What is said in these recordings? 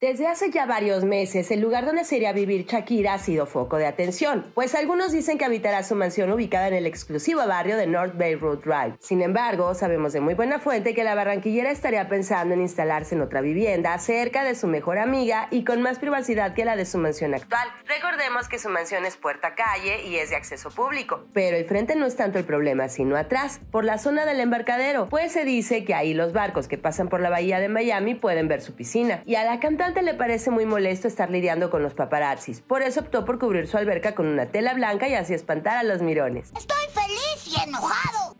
Desde hace ya varios meses, el lugar donde sería vivir Shakira ha sido foco de atención, pues algunos dicen que habitará su mansión ubicada en el exclusivo barrio de North Bay Road Drive. Sin embargo, sabemos de muy buena fuente que la barranquillera estaría pensando en instalarse en otra vivienda cerca de su mejor amiga y con más privacidad que la de su mansión actual. Recordemos que su mansión es puerta calle y es de acceso público, pero el frente no es tanto el problema, sino atrás, por la zona del embarcadero, pues se dice que ahí los barcos que pasan por la bahía de Miami pueden ver su piscina. Y a la cantante le parece muy molesto estar lidiando con los paparazzis, por eso optó por cubrir su alberca con una tela blanca y así espantar a los mirones. Estoy feliz y enojado.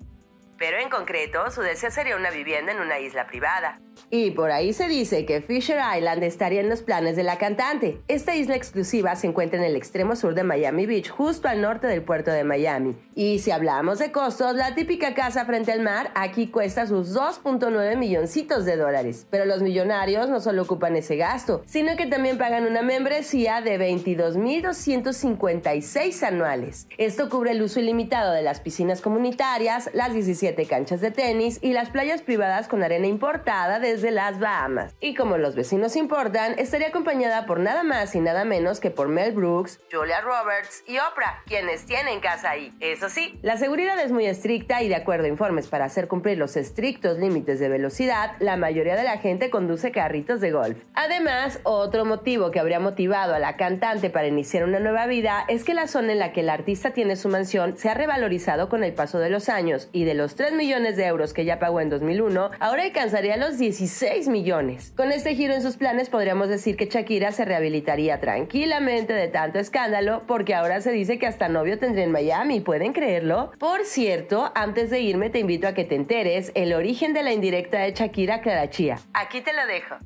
Pero en concreto, su deseo sería una vivienda en una isla privada. Y por ahí se dice que Fisher Island estaría en los planes de la cantante. Esta isla exclusiva se encuentra en el extremo sur de Miami Beach, justo al norte del puerto de Miami. Y si hablamos de costos, la típica casa frente al mar aquí cuesta sus 2.9 milloncitos de dólares. Pero los millonarios no solo ocupan ese gasto, sino que también pagan una membresía de 22.256 anuales. Esto cubre el uso ilimitado de las piscinas comunitarias, las 17 canchas de tenis y las playas privadas con arena importada desde las Bahamas. Y como los vecinos importan, estaría acompañada por nada más y nada menos que por Mel Brooks, Julia Roberts y Oprah, quienes tienen casa ahí. Eso sí, la seguridad es muy estricta y de acuerdo a informes para hacer cumplir los estrictos límites de velocidad, la mayoría de la gente conduce carritos de golf. Además, otro motivo que habría motivado a la cantante para iniciar una nueva vida es que la zona en la que el artista tiene su mansión se ha revalorizado con el paso de los años y de los 3 millones de euros que ya pagó en 2001, ahora alcanzaría los 10 16 millones. Con este giro en sus planes podríamos decir que Shakira se rehabilitaría tranquilamente de tanto escándalo porque ahora se dice que hasta novio tendría en Miami, ¿pueden creerlo? Por cierto, antes de irme te invito a que te enteres el origen de la indirecta de Shakira Clarachía. Aquí te lo dejo.